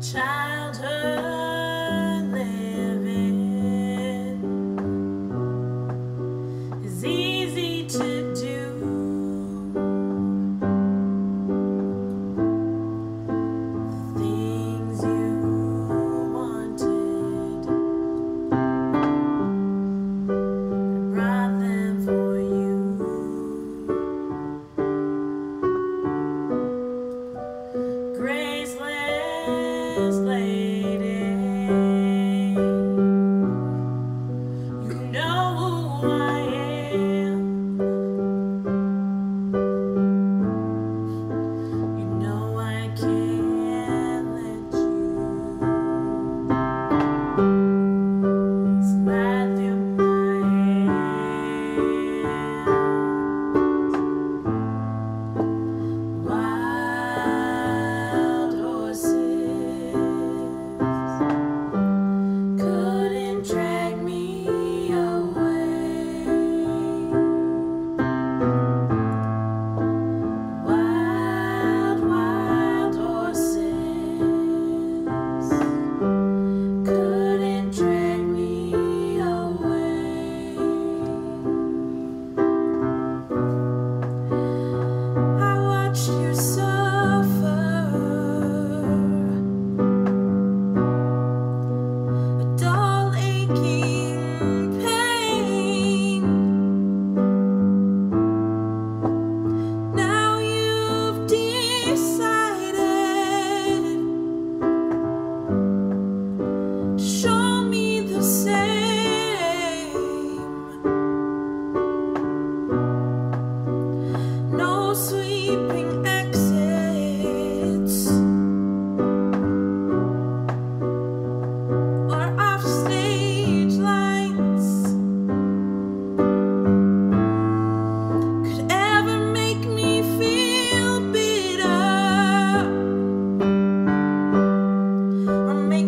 child.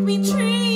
be treated.